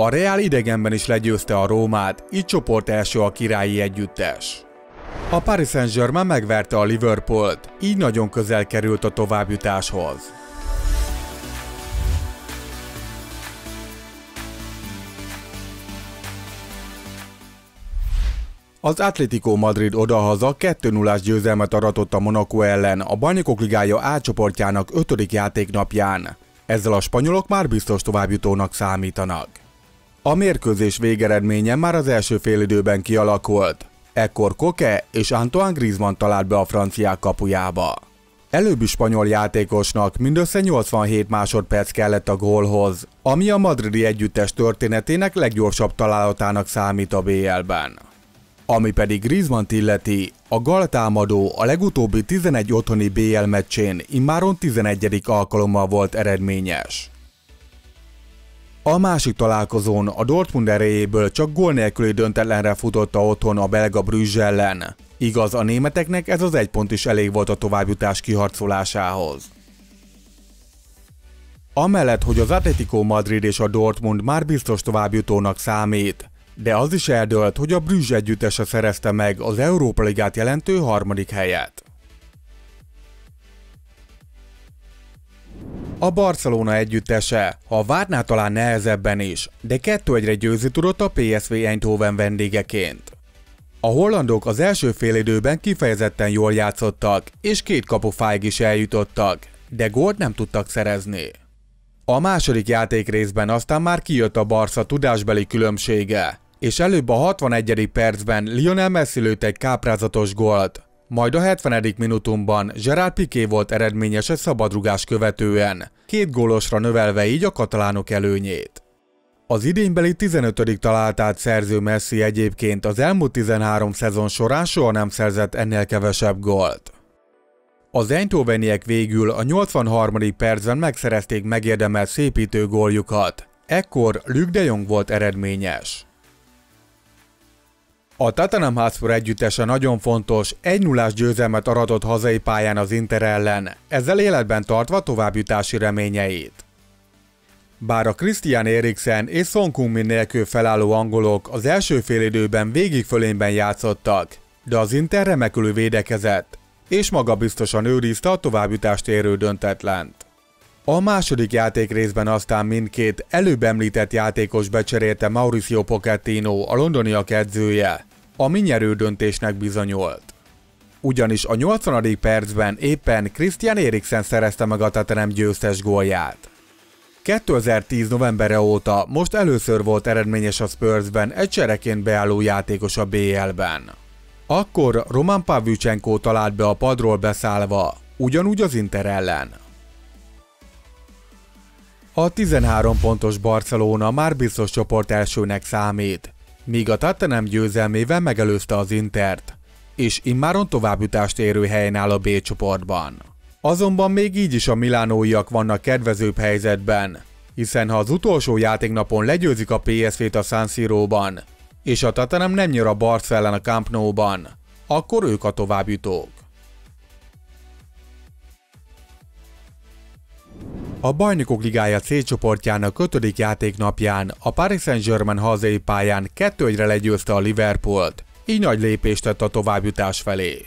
A Real idegenben is legyőzte a Rómát, így csoport első a királyi együttes. A Paris Saint-Germain megverte a Liverpoolt, így nagyon közel került a továbbjutáshoz. Az Atletico Madrid odahaza 2-0-ás győzelmet aratott a Monaco ellen a Bajnokok Ligája A csoportjának 5. játéknapján. Ezzel a spanyolok már biztos továbbjutónak számítanak. A mérkőzés végeredménye már az első félidőben kialakult. Ekkor Koke és Antoine Griezmann talált be a franciák kapujába. Előbbi spanyol játékosnak mindössze 87 másodperc kellett a gólhoz, ami a madridi együttes történetének leggyorsabb találatának számít a BL-ben. Ami pedig griezmann illeti, a gal támadó a legutóbbi 11 otthoni BL meccsén immáron 11. alkalommal volt eredményes. A másik találkozón a Dortmund erejéből csak gól nélküli döntetlenre futotta otthon a belga Brüzs ellen. Igaz, a németeknek ez az egy pont is elég volt a továbbjutás kiharcolásához. Amellett, hogy az Atletico Madrid és a Dortmund már biztos továbbjutónak számít, de az is eldőlt, hogy a Brüzs együttese szerezte meg az Európa Ligát jelentő harmadik helyet. A Barcelona együttese, ha várná talán nehezebben is, de 2-1-re győzni tudott a PSV Eindhoven vendégeként. A hollandok az első félidőben kifejezetten jól játszottak, és két kapufáig is eljutottak, de gólt nem tudtak szerezni. A második játék részben aztán már kijött a Barca tudásbeli különbsége, és előbb a 61. percben Lionel Messi lőtt egy káprázatos gólt, majd a 70. minutumban Gerard Piqué volt eredményes egy szabadrugás követően, két gólosra növelve így a katalánok előnyét. Az idénybeli 15. találtát szerző Messi egyébként az elmúlt 13 szezon során soha nem szerzett ennél kevesebb gólt. Az Eindhoveniek végül a 83. percben megszerezték megérdemelt szépítő góljukat. Ekkor Luke de Jong volt eredményes. A Tottenham Hotspur együttese nagyon fontos, 1 0 győzelmet aratott hazai pályán az Inter ellen, ezzel életben tartva továbbjutási reményeit. Bár a Christian Eriksen és Son Kungmin nélkül felálló angolok az első félidőben végig fölényben játszottak, de az Inter remekülő védekezett, és maga biztosan őrizte a továbbjutást érő döntetlent. A második játék részben aztán mindkét előbb említett játékos becserélte Mauricio Pochettino, a londoniak edzője, ami nyerő döntésnek bizonyult. Ugyanis a 80. percben éppen Christian Eriksen szerezte meg a Tottenham győztes gólját. 2010 novembere óta most először volt eredményes a Spursben egy csereként beálló játékos a BL-ben. Akkor Roman Pavlyuchenko talált be a padról beszállva, ugyanúgy az Inter ellen. A 13 pontos Barcelona már biztos csoport elsőnek számít, míg a Tottenham győzelmével megelőzte az Intert, és immáron továbbjutást érő helyen áll a B csoportban. Azonban még így is a milánóiak vannak kedvezőbb helyzetben, hiszen ha az utolsó játéknapon legyőzik a PSV-t a San Siro-ban, és a Tottenham nem nyer a Barca ellen a Camp Nou-ban, akkor ők a továbbjutók. A Bajnokok Ligája C csoportjának 5. játéknapján a Paris Saint-Germain hazai pályán 2-1-re legyőzte a Liverpoolt, így nagy lépést tett a továbbjutás felé.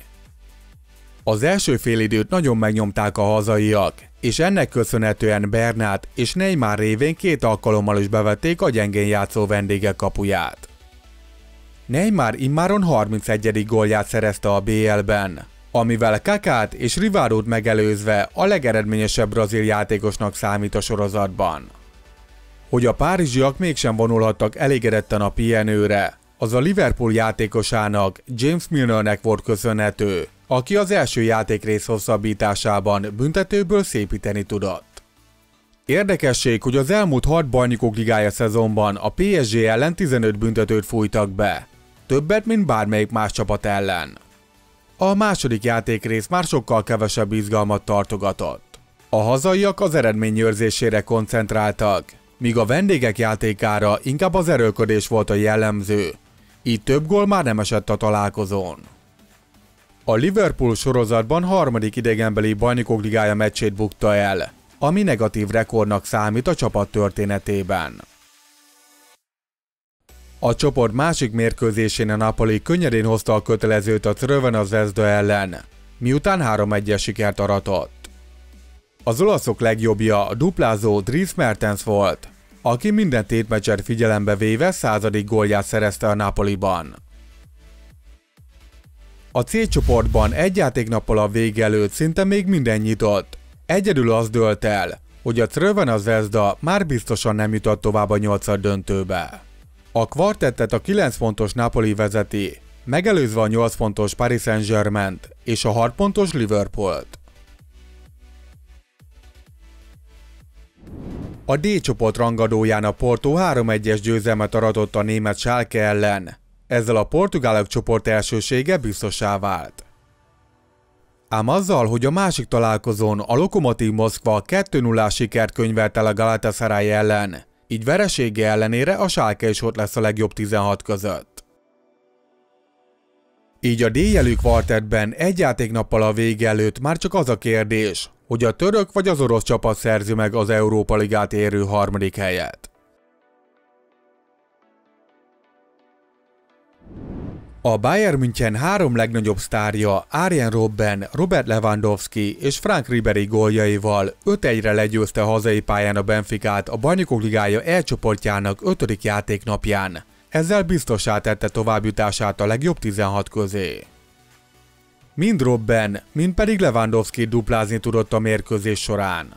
Az első félidőt nagyon megnyomták a hazaiak, és ennek köszönhetően Bernát és Neymar révén két alkalommal is bevették a gyengén játszó vendégek kapuját. Neymar immáron 31. gólját szerezte a BL-ben, amivel Kakát és Rivárót megelőzve a legeredményesebb brazil játékosnak számít a sorozatban. Hogy a párizsiak mégsem vonulhattak elégedetten a pihenőre, az a Liverpool játékosának, James Milnernek volt köszönhető, aki az első játékrész hosszabbításában büntetőből szépíteni tudott. Érdekesség, hogy az elmúlt 6 bajnokok ligája szezonban a PSG ellen 15 büntetőt fújtak be, többet, mint bármelyik más csapat ellen. A második játékrész már sokkal kevesebb izgalmat tartogatott. A hazaiak az eredményőrzésére koncentráltak, míg a vendégek játékára inkább az erőködés volt a jellemző, így több gól már nem esett a találkozón. A Liverpool sorozatban harmadik idegenbeli bajnokok ligája meccsét bukta el, ami negatív rekordnak számít a csapat történetében. A csoport másik mérkőzésén a Napoli könnyedén hozta a kötelezőt a Crvena Zvezda ellen, miután 3-1-es sikert aratott. Az olaszok legjobbja a duplázó Dries Mertens volt, aki minden tétmeccset figyelembe véve századik gólját szerezte a Napoliban. A C csoportban egy játéknappal a vége előtt szinte még minden nyitott. Egyedül az dölt el, hogy a Crvena Zvezda már biztosan nem jutott tovább a nyolcad döntőbe. A kvartettet a 9 pontos Napoli vezeti, megelőzve a 8 pontos Paris saint és a 6 pontos Liverpoolt. A D csoport rangadóján a Porto 3-1-es győzelmet aratott a német Schalke ellen, ezzel a portugálok csoport elsősége biztosá vált. Ám azzal, hogy a másik találkozón a Lokomotív Moszkva 2-0 sikert könyvelt el a Galatasaray ellen, így veresége ellenére a Schalke is ott lesz a legjobb 16 között. Így a D-jelű kvartetben egy játéknappal a vége előtt már csak az a kérdés, hogy a török vagy az orosz csapat szerzi meg az Európa Ligát érő harmadik helyet. A Bayern München három legnagyobb sztárja Arjen Robben, Robert Lewandowski és Frank Ribery góljaival 5-1-re legyőzte hazai pályán a Benficát a Bajnokok Ligája elcsoportjának 5. játéknapján. Ezzel biztosá tette továbbjutását a legjobb 16 közé. Mind Robben, mind pedig Lewandowski duplázni tudott a mérkőzés során.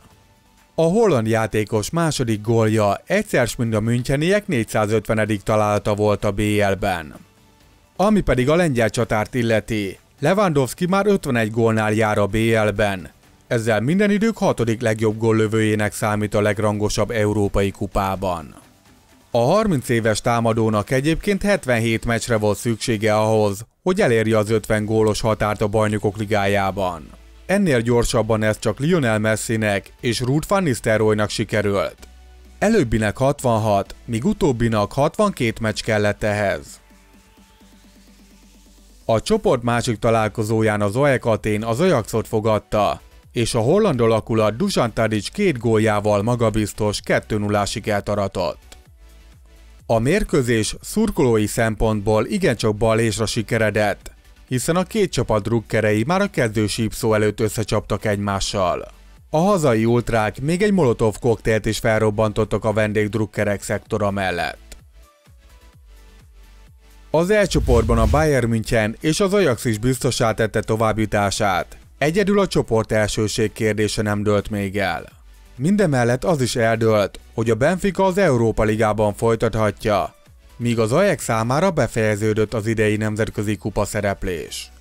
A holland játékos második gólja egyszer mind a Müncheniek 450. találata volt a BL-ben. Ami pedig a lengyel csatárt illeti, Lewandowski már 51 gólnál jár a BL-ben, ezzel minden idők hatodik legjobb góllövőjének számít a legrangosabb európai kupában. A 30 éves támadónak egyébként 77 meccsre volt szüksége ahhoz, hogy elérje az 50 gólos határt a bajnokok ligájában. Ennél gyorsabban ez csak Lionel Messinek és Ruth van Nistelrooynak sikerült. Előbbinek 66, míg utóbbinak 62 meccs kellett ehhez. A csoport másik találkozóján az AEK Atén az Ajaxot fogadta, és a holland alakulat Dusan Tadic két góljával magabiztos 2-0 sikert aratott. A mérkőzés szurkolói szempontból igencsak balésra sikeredett, hiszen a két csapat drukkerei már a kezdő sípszó előtt összecsaptak egymással. A hazai ultrák még egy molotov koktélt is felrobbantottak a vendégdrukkerek szektora mellett. Az elcsoportban a Bayern München és az Ajax is biztosá tette továbbjutását. Egyedül a csoport elsőség kérdése nem dőlt még el. Mindemellett az is eldőlt, hogy a Benfica az Európa Ligában folytathatja, míg az Ajax számára befejeződött az idei nemzetközi kupa szereplés.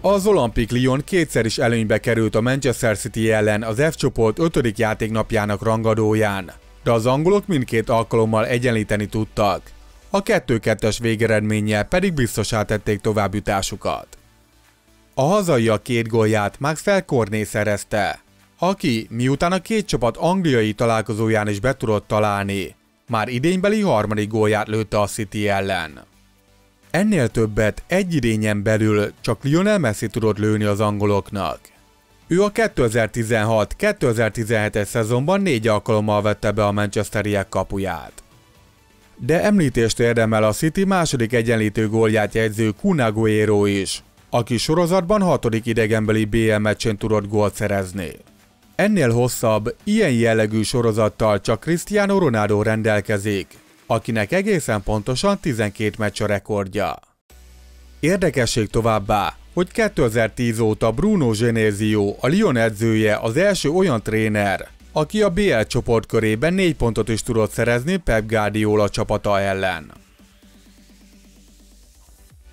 Az Olympic Lyon kétszer is előnybe került a Manchester City ellen az F csoport 5. játéknapjának rangadóján, de az angolok mindkét alkalommal egyenlíteni tudtak. A 2-2-es végeredménnyel pedig biztosá tették továbbjutásukat. A hazai a két gólját Maxwell Corné szerezte, aki miután a két csapat angliai találkozóján is be tudott találni, már idénybeli harmadik gólját lőtte a City ellen. Ennél többet egy idényen belül csak Lionel Messi tudott lőni az angoloknak. Ő a 2016-2017-es szezonban négy alkalommal vette be a Manchesteriek kapuját. De említést érdemel a City második egyenlítő gólját jegyző Kunaguero is, aki sorozatban hatodik idegenbeli BL meccsén tudott gólt szerezni. Ennél hosszabb, ilyen jellegű sorozattal csak Cristiano Ronaldo rendelkezik, akinek egészen pontosan 12 meccs a rekordja. Érdekesség továbbá, hogy 2010 óta Bruno Genesio, a Lyon edzője az első olyan tréner, aki a BL csoport körében 4 pontot is tudott szerezni Pep Guardiola csapata ellen.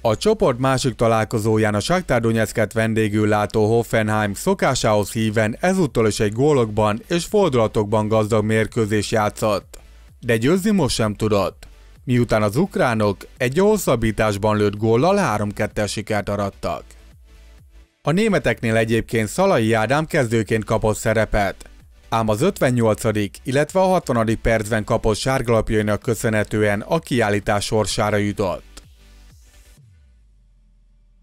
A csoport másik találkozóján a Shakhtar Donetsket vendégül látó Hoffenheim szokásához híven ezúttal is egy gólokban és fordulatokban gazdag mérkőzés játszott, de győzni most sem tudott miután az ukránok egy hosszabbításban lőtt góllal 3-2 sikert arattak. A németeknél egyébként Szalai Ádám kezdőként kapott szerepet, ám az 58. illetve a 60. percben kapott sárgalapjainak köszönhetően a kiállítás sorsára jutott.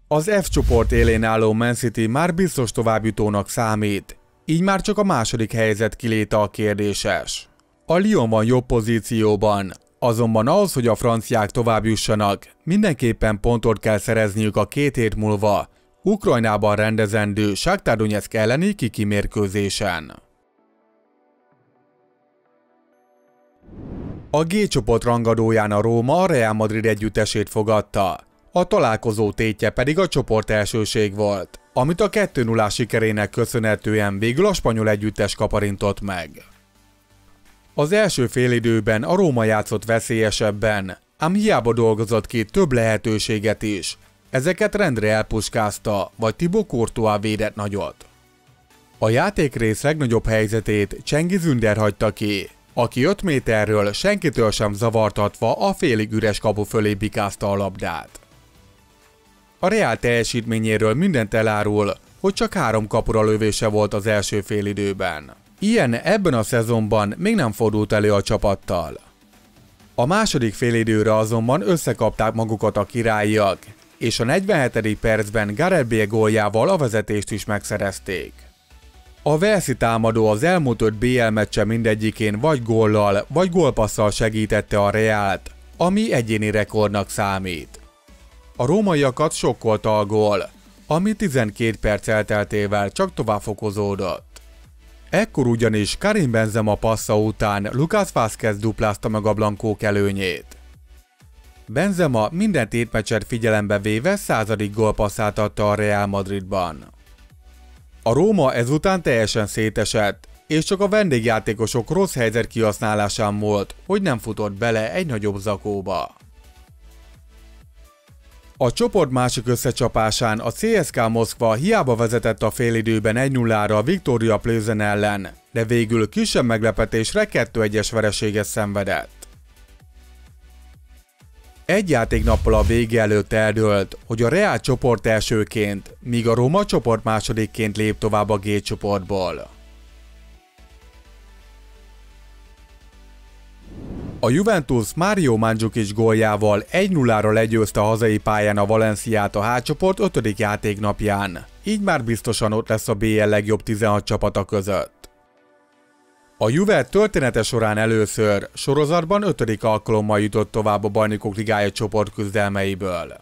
Az F csoport élén álló Man City már biztos továbbjutónak számít, így már csak a második helyzet kiléte a kérdéses. A Lyon van jobb pozícióban, azonban ahhoz, hogy a franciák tovább jussanak, mindenképpen pontot kell szerezniük a két hét múlva Ukrajnában rendezendő Shakhtar Donetsk elleni kikimérkőzésen. A G csoport rangadóján a Róma a Real Madrid együttesét fogadta. A találkozó tétje pedig a csoport elsőség volt, amit a 2 0 sikerének köszönhetően végül a spanyol együttes kaparintott meg. Az első félidőben a Róma játszott veszélyesebben, ám hiába dolgozott ki több lehetőséget is. Ezeket rendre elpuskázta, vagy Thibaut Courtois védett nagyot. A játékrész legnagyobb helyzetét Csengi Zünder hagyta ki, aki 5 méterről senkitől sem zavartatva a félig üres kapu fölé bikázta a labdát. A Reál teljesítményéről mindent elárul, hogy csak három kapura lövése volt az első félidőben. Ilyen ebben a szezonban még nem fordult elő a csapattal. A második félidőre azonban összekapták magukat a királyiak, és a 47. percben Gareth góljával a vezetést is megszerezték. A Velszi támadó az elmúlt öt BL meccse mindegyikén vagy góllal, vagy gólpasszal segítette a Reált, ami egyéni rekordnak számít. A rómaiakat sokkolta a gól, ami 12 perc elteltével csak tovább fokozódott. Ekkor ugyanis Karim Benzema passza után Lucas Vázquez duplázta meg a blankók előnyét. Benzema minden tétmeccset figyelembe véve századik gólpasszát adta a Real Madridban. A Róma ezután teljesen szétesett, és csak a vendégjátékosok rossz helyzet kihasználásán volt, hogy nem futott bele egy nagyobb zakóba. A csoport másik összecsapásán a CSK Moszkva hiába vezetett a félidőben 1-0-ra a Victoria Plzen ellen, de végül kisebb meglepetésre 2-1-es vereséget szenvedett. Egy játéknappal a vége előtt eldőlt, hogy a Real csoport elsőként, míg a Roma csoport másodikként lép tovább a G csoportból. A Juventus Mario Mandzukic góljával 1-0-ra legyőzte a hazai pályán a Valenciát a H-csoport 5. játéknapján, így már biztosan ott lesz a BL legjobb 16 csapata között. A Juve története során először sorozatban 5. alkalommal jutott tovább a Bajnokok Ligája csoport küzdelmeiből.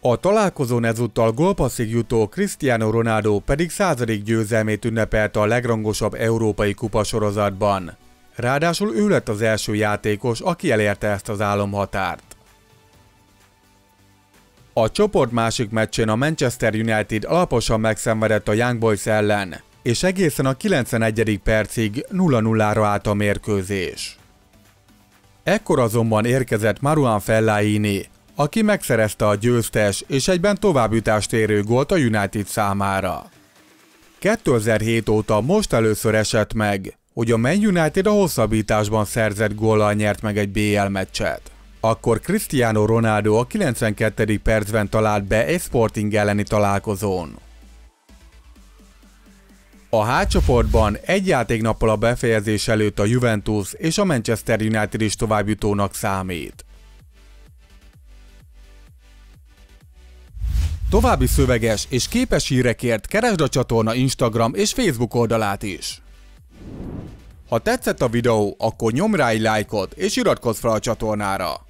A találkozón ezúttal gólpasszig jutó Cristiano Ronaldo pedig századik győzelmét ünnepelte a legrangosabb európai kupasorozatban, Ráadásul ő lett az első játékos, aki elérte ezt az álomhatárt. A csoport másik meccsén a Manchester United alaposan megszenvedett a Young Boys ellen, és egészen a 91. percig 0-0-ra állt a mérkőzés. Ekkor azonban érkezett Maruan Fellaini, aki megszerezte a győztes és egyben továbbjutást érő gólt a United számára. 2007 óta most először esett meg, hogy a Man United a hosszabbításban szerzett góllal nyert meg egy BL meccset. Akkor Cristiano Ronaldo a 92. percben talált be egy Sporting elleni találkozón. A H csoportban egy játéknappal a befejezés előtt a Juventus és a Manchester United is továbbjutónak számít. További szöveges és képes hírekért keresd a csatorna Instagram és Facebook oldalát is. Ha tetszett a videó, akkor nyomj rá egy lájkot és iratkozz fel a csatornára.